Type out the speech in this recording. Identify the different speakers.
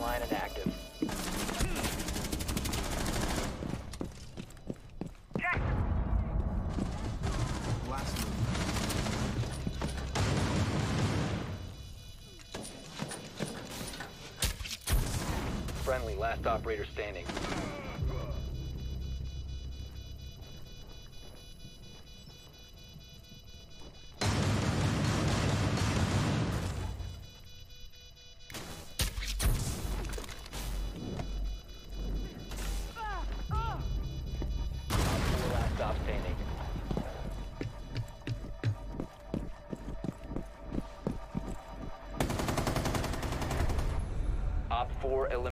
Speaker 1: online and active. Friendly, last operator standing. Op 4 eliminated.